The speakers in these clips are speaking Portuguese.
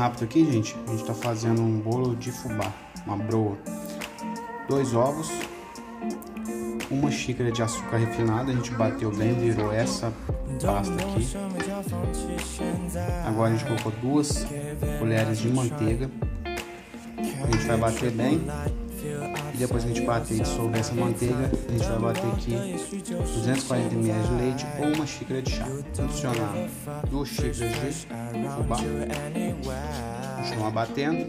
receita aqui, gente, a gente tá fazendo um bolo de fubá, uma broa. Dois ovos, uma xícara de açúcar refinado, a gente bateu bem, virou essa pasta aqui. Agora a gente colocou duas colheres de manteiga. A gente vai bater bem. Depois que a gente bater e dissolver essa manteiga, a gente vai bater aqui 240 ml de leite ou uma xícara de chá. Adicionar duas xícaras de fubá. Continuar batendo.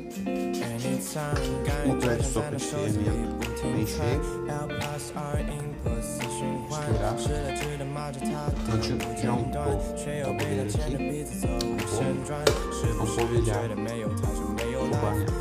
Uma colher de sopa de fermento bem cheio. Misturar. Então, tirar um pouco da aqui. Vamos polvilhar o banho. Aí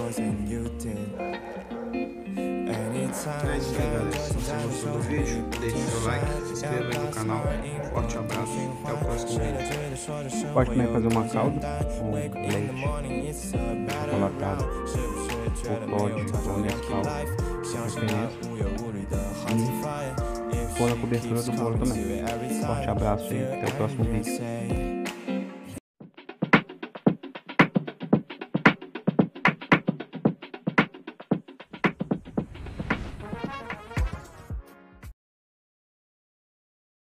wasn't you did. É isso aí, galera. Se você gostou do vídeo, deixe seu like, se inscreva aí no canal. Forte abraço. até o próximo vídeo. Pode também fazer uma calda? com leite. chocolatado ou pode pôr Nescau, e pôr na cobertura do bolo também. Forte abraço e até o próximo vídeo.